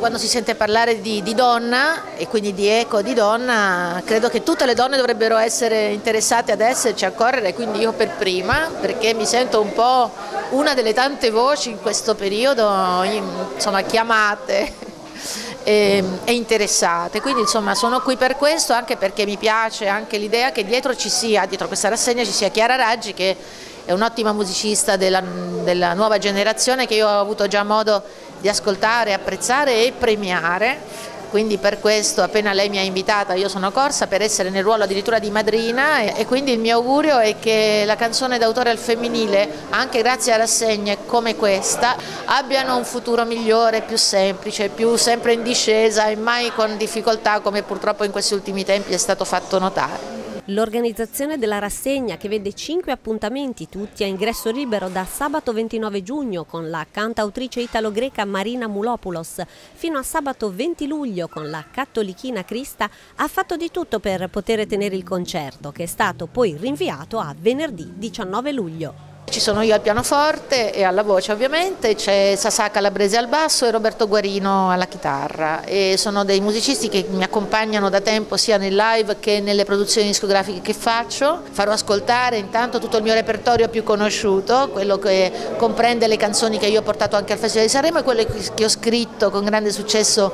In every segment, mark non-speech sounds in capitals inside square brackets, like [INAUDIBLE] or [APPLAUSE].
quando si sente parlare di, di, donna e quindi di eco di donna, credo che tutte le donne dovrebbero essere interessate ad esserci a correre, quindi io per prima, perché mi sento un po' una delle tante voci in questo periodo, insomma, chiamate [LAUGHS] e, e, interessate. Quindi insomma sono qui per questo, anche perché mi piace anche l'idea che dietro ci sia, dietro questa rassegna ci sia Chiara Raggi che è un'ottima musicista della, della nuova generazione che io ho avuto già modo di ascoltare, apprezzare e premiare quindi per questo appena lei mi ha invitata io sono corsa per essere nel ruolo addirittura di madrina e, quindi il mio augurio è che la canzone d'autore al femminile anche grazie a rassegne come questa abbiano un futuro migliore, più semplice, più sempre in discesa e mai con difficoltà come purtroppo in questi ultimi tempi è stato fatto notare. L'organizzazione della rassegna che vede cinque appuntamenti tutti a ingresso libero da sabato 29 giugno con la cantautrice italo-greca Marina Mulopoulos fino a sabato 20 luglio con la cattolichina Crista ha fatto di tutto per poter tenere il concerto che è stato poi rinviato a venerdì 19 luglio. Ci sono io al pianoforte e alla voce ovviamente, c'è Sasà Calabrese al basso e Roberto Guarino alla chitarra e sono dei musicisti che mi accompagnano da tempo sia nel live che nelle produzioni discografiche che faccio. Farò ascoltare intanto tutto il mio repertorio più conosciuto, quello che comprende le canzoni che io ho portato anche al Festival di Sanremo e quelle che ho scritto con grande successo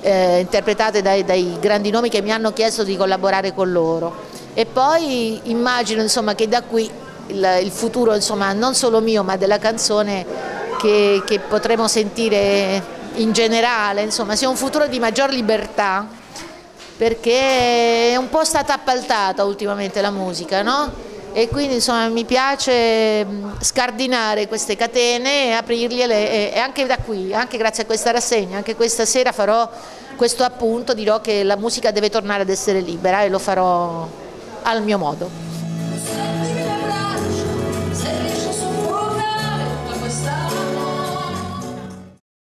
eh, interpretate dai, dai grandi nomi che mi hanno chiesto di collaborare con loro. E poi immagino insomma, che da qui il, il futuro insomma, non solo mio ma della canzone che, che potremo sentire in generale, insomma, sia un futuro di maggior libertà perché è un po' stata appaltata ultimamente la musica, no? E quindi insomma mi piace scardinare queste catene e aprirgliele e anche da qui, anche grazie a questa rassegna, anche questa sera farò questo appunto, dirò che la musica deve tornare ad essere libera e lo farò al mio modo.